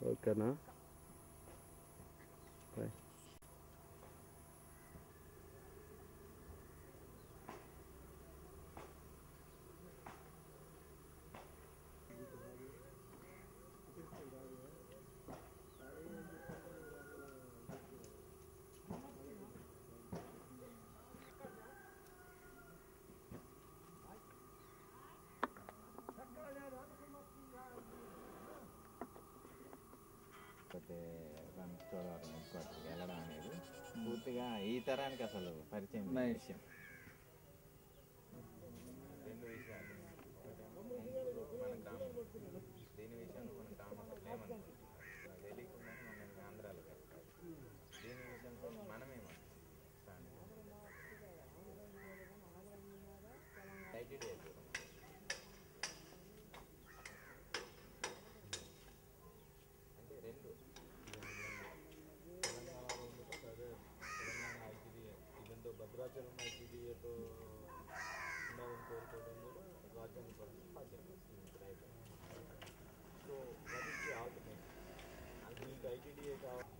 ఓకేనా? లేకపోతే రంగచోడవరం హెడ్క్వార్టర్కి వెళ్ళడం అనేది పూర్తిగా ఈ తరానికి అసలు పరిచయం విషయం. రెండు విషయాలు. ఒకటేమో మన గ్రామం దీని విషయంలో మన తెలియకుండానే ఆంధ్రాలో దీని విషయంలో మనమేమో భద్రాచలం ఐటీడీఏతో ఉండాలని కోరుకోవడం కూడా రాజ్యాంగ పరంగా సాధ్యం right so what is the alternative మీకు ఐటీడీఏ కావాలి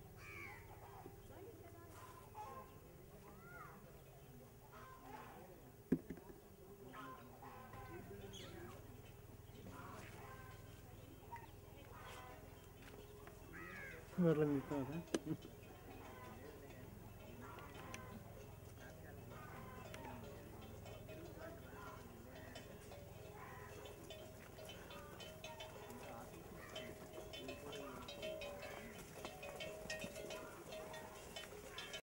వర్లం